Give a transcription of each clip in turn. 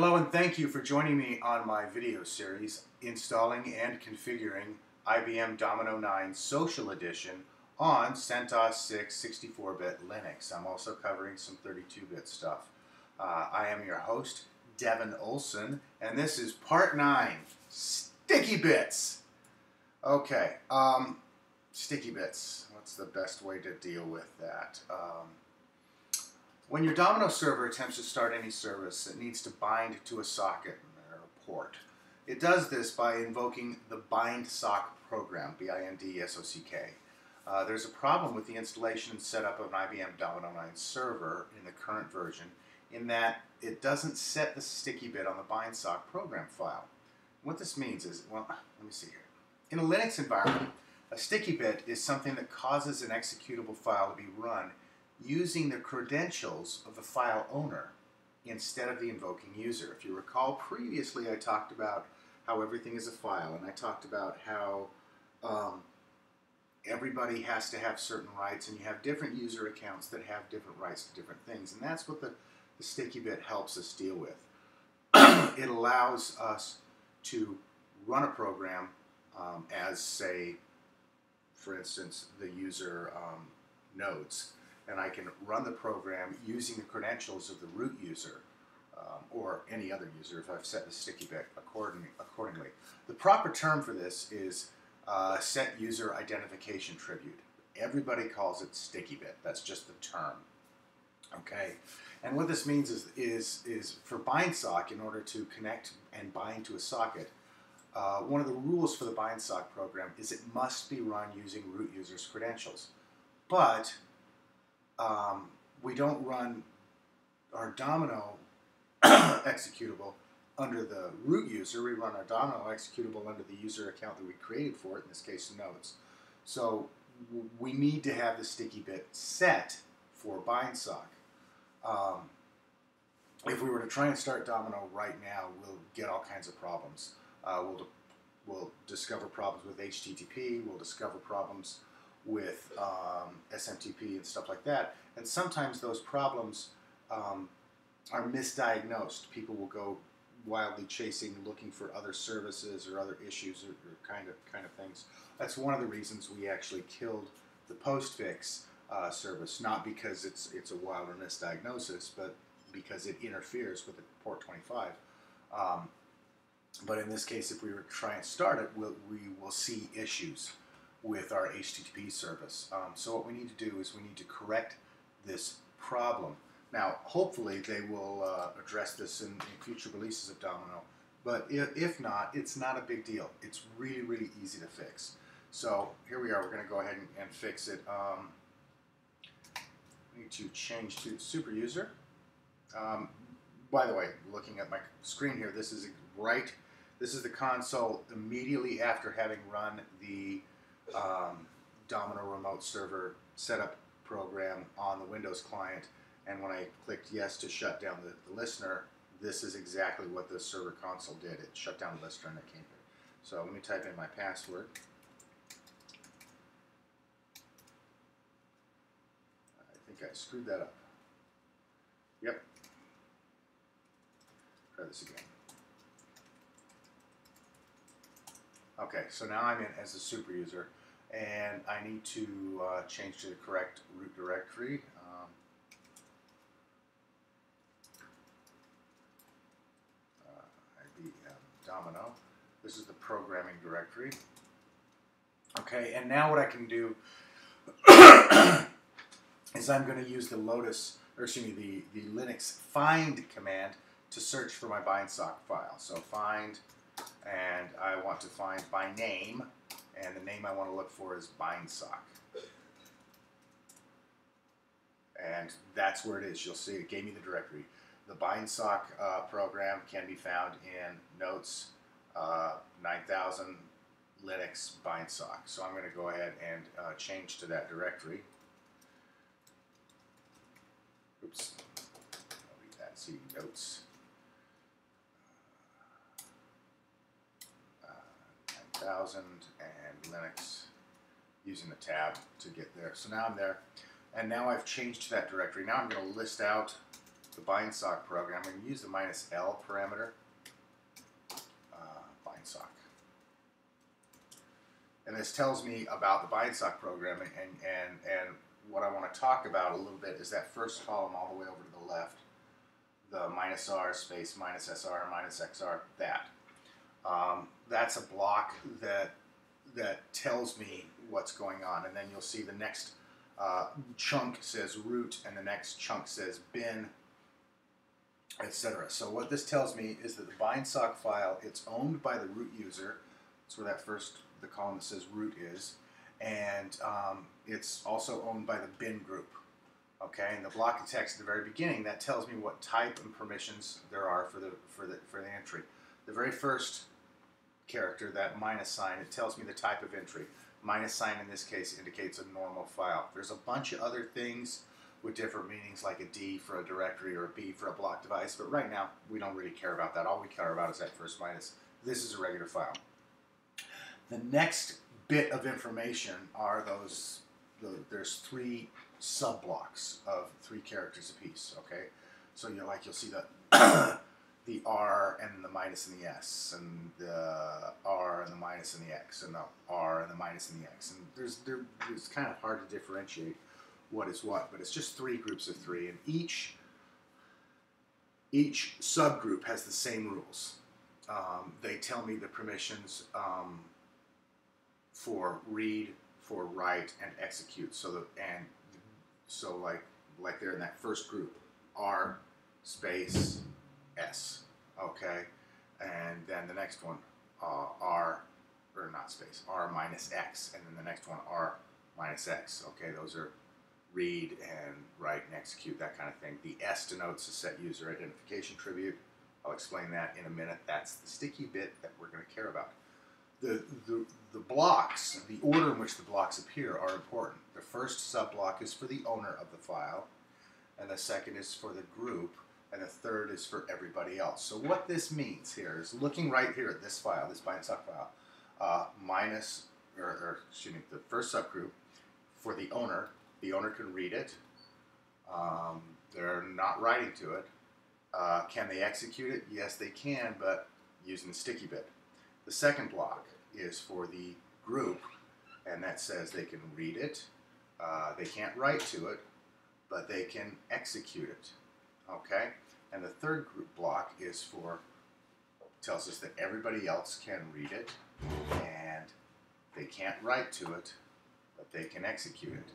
Hello and thank you for joining me on my video series installing and configuring IBM Domino 9 Social Edition on CentOS 6 64-bit Linux. I'm also covering some 32-bit stuff. Uh, I am your host, Devin Olson, and this is part 9, Sticky Bits. Okay, um, Sticky Bits. What's the best way to deal with that? Um, when your Domino server attempts to start any service, it needs to bind to a socket or a port. It does this by invoking the BindSock program, B-I-N-D-S-O-C-K. Uh, there's a problem with the installation and setup of an IBM Domino 9 server in the current version in that it doesn't set the sticky bit on the BindSock program file. What this means is, well, let me see here. In a Linux environment, a sticky bit is something that causes an executable file to be run using the credentials of the file owner instead of the invoking user. If you recall previously I talked about how everything is a file and I talked about how um, everybody has to have certain rights and you have different user accounts that have different rights to different things and that's what the, the sticky bit helps us deal with. it allows us to run a program um, as say for instance the user um, notes and I can run the program using the credentials of the root user um, or any other user if I've set the sticky bit accordingly. accordingly. The proper term for this is uh, set user identification attribute. Everybody calls it sticky bit. That's just the term. Okay, and what this means is is is for BindSock, in order to connect and bind to a socket, uh, one of the rules for the BindSock program is it must be run using root user's credentials. But um, we don't run our Domino executable under the root user. We run our Domino executable under the user account that we created for it, in this case notes. So we need to have the sticky bit set for BindSock. Um, if we were to try and start Domino right now, we'll get all kinds of problems. Uh, we'll, we'll discover problems with HTTP, we'll discover problems with um, SMTP and stuff like that. And sometimes those problems um, are misdiagnosed. People will go wildly chasing, looking for other services or other issues or, or kind of kind of things. That's one of the reasons we actually killed the postfix uh, service, not because it's it's a wild or misdiagnosis, but because it interferes with the port 25. Um, but in this case, if we were to try and start it, we'll, we will see issues with our HTTP service. Um, so what we need to do is we need to correct this problem. Now, hopefully they will uh, address this in, in, future releases of Domino, but if, if, not, it's not a big deal. It's really, really easy to fix. So here we are. We're going to go ahead and, and fix it. Um, need to change to super user. Um, by the way, looking at my screen here, this is right. This is the console immediately after having run the um, Domino remote server setup program on the Windows client. And when I clicked yes to shut down the, the listener, this is exactly what the server console did. It shut down the listener and it came here. So let me type in my password. I think I screwed that up. Yep. Try this again. Okay, so now I'm in as a super user and I need to uh, change to the correct root directory. Um, uh, IBM Domino. This is the programming directory. Okay, and now what I can do is I'm going to use the Lotus, or excuse me, the, the Linux find command to search for my BindSock file. So find, and I want to find by name and the name I want to look for is BindSock. And that's where it is. You'll see it gave me the directory. The BindSock uh, program can be found in Notes uh, 9000 Linux BindSock. So I'm going to go ahead and uh, change to that directory. Oops. I'll leave that. See Notes. 9000 Linux using the tab to get there. So now I'm there, and now I've changed to that directory. Now I'm going to list out the bindsock program, I'm going to use the minus L parameter. Uh, bindsock. And this tells me about the bindsock programming and, and, and what I want to talk about a little bit is that first column all the way over to the left, the minus R space minus SR minus XR, that. Um, that's a block that that tells me what's going on, and then you'll see the next uh, chunk says root, and the next chunk says bin, etc. So what this tells me is that the bindsock file it's owned by the root user. That's where that first the column that says root is, and um, it's also owned by the bin group. Okay, and the block of text at the very beginning that tells me what type and permissions there are for the for the for the entry. The very first character, that minus sign, it tells me the type of entry. Minus sign in this case indicates a normal file. There's a bunch of other things with different meanings like a D for a directory or a B for a block device, but right now we don't really care about that. All we care about is that first minus. This is a regular file. The next bit of information are those, the, there's three sub-blocks of three characters apiece, okay? So you're like, you'll see the, the R and the minus and the S, and the R and the minus and the X, and the R and the minus and the X. And there's, there, it's kind of hard to differentiate what is what, but it's just three groups of three, and each, each subgroup has the same rules. Um, they tell me the permissions um, for read, for write, and execute. So the and so like like they're in that first group, R space S, okay, and then the next one uh, R or not space R minus X, and then the next one R minus X. Okay, those are read and write and execute that kind of thing. The S denotes a set user identification attribute. I'll explain that in a minute. That's the sticky bit that we're going to care about the, the, the blocks, the order in which the blocks appear are important. The first subblock is for the owner of the file, and the second is for the group, and the third is for everybody else. So what this means here is looking right here at this file, this bindsock file, uh, minus, or, or excuse me, the first subgroup for the owner, the owner can read it. Um, they're not writing to it. Uh, can they execute it? Yes, they can, but using the sticky bit. The second block is for the group, and that says they can read it, uh, they can't write to it, but they can execute it. Okay? And the third group block is for, tells us that everybody else can read it, and they can't write to it, but they can execute it.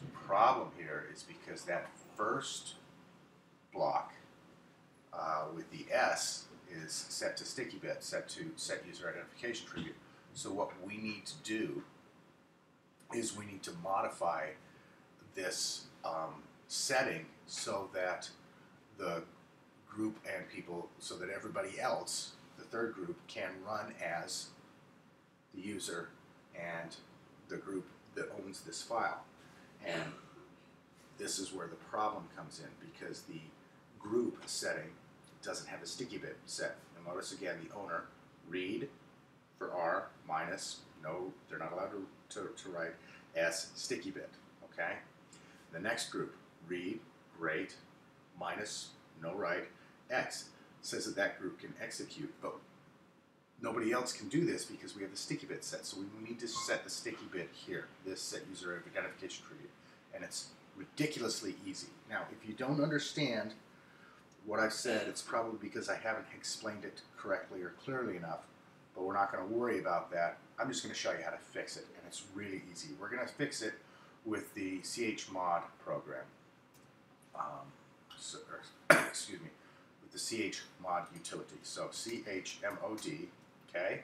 The problem here is because that first block uh, with the S is set to sticky bit, set to set user identification attribute. So what we need to do is we need to modify this um, setting so that the group and people, so that everybody else, the third group, can run as the user and the group that owns this file. And this is where the problem comes in because the group setting doesn't have a sticky bit set. You'll notice again the owner read for R minus no, they're not allowed to, to, to write S sticky bit. Okay. The next group read great minus no write X says that that group can execute, but nobody else can do this because we have the sticky bit set. So we need to set the sticky bit here, this set user identification attribute, and it's ridiculously easy. Now, if you don't understand what I've said, it's probably because I haven't explained it correctly or clearly enough, but we're not going to worry about that. I'm just going to show you how to fix it, and it's really easy. We're going to fix it with the chmod program. Um, excuse me, with the chmod utility. So chmod, okay,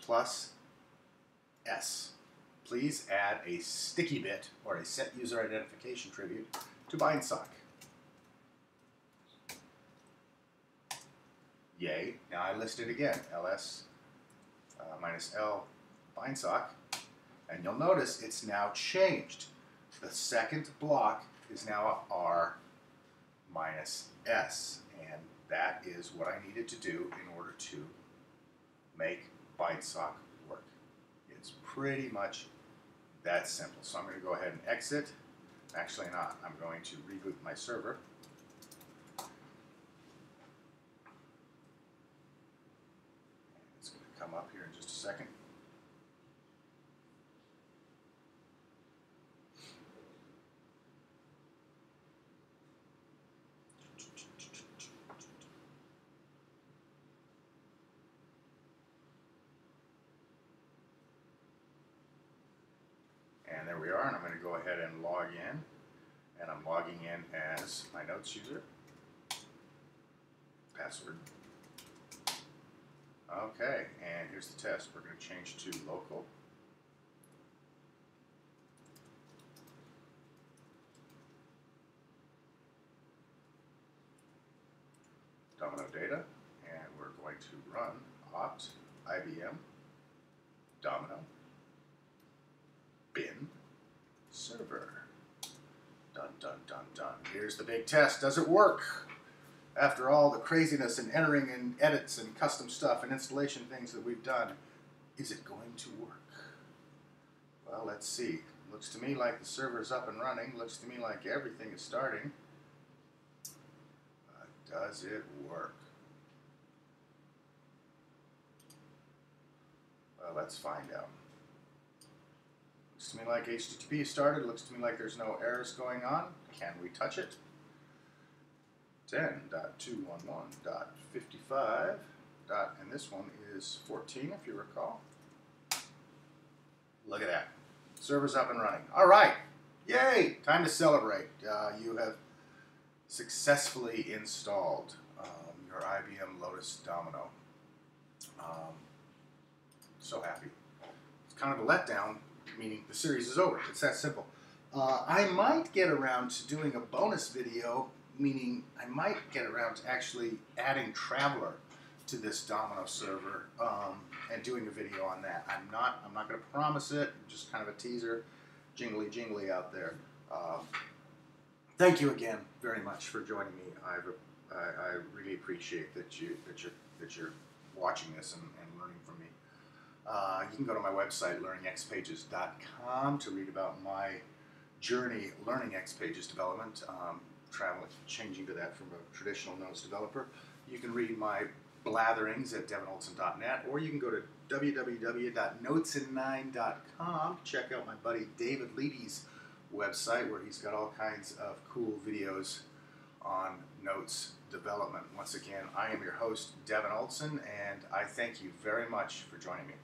plus s. Please add a sticky bit or a set user identification attribute to bindsock. yay. Now I list it again, ls uh, minus l bindsock, and you'll notice it's now changed. The second block is now r minus s. And that is what I needed to do in order to make BindSock work. It's pretty much that simple. So I'm going to go ahead and exit. Actually not. I'm going to reboot my server. It's going to come up here in just a second. We are, and I'm going to go ahead and log in. And I'm logging in as my notes user. Password. Okay, and here's the test. We're going to change to local. Domino data, and we're going to run opt IBM Domino bin server. Dun dun dun dun. Here's the big test. Does it work? After all the craziness and entering and edits and custom stuff and installation things that we've done, is it going to work? Well, let's see. Looks to me like the server's up and running. Looks to me like everything is starting. But does it work? Well, let's find out. Looks to me like HTTP started. Looks to me like there's no errors going on. Can we touch it? 10.211.55. Dot, and this one is 14, if you recall. Look at that. Server's up and running. All right. Yay! Time to celebrate. Uh, you have successfully installed um, your IBM Lotus Domino. Um, so happy. It's kind of a letdown, meaning the series is over. It's that simple. Uh, I might get around to doing a bonus video meaning I might get around to actually adding Traveler to this Domino server um, and doing a video on that. I'm not I'm not going to promise it. Just kind of a teaser, jingly jingly out there. Um, thank you again very much for joining me. I've, I, I really appreciate that you that you that you're watching this and, and learning from me. Uh, you can go to my website learningxpages.com to read about my journey learning Xpages development. Um, traveling, changing to that from a traditional notes developer. You can read my blatherings at devinolson.net, or you can go to www.notesin9.com to check out my buddy David Leedy's website, where he's got all kinds of cool videos on notes development. Once again, I am your host, Devin Olson, and I thank you very much for joining me.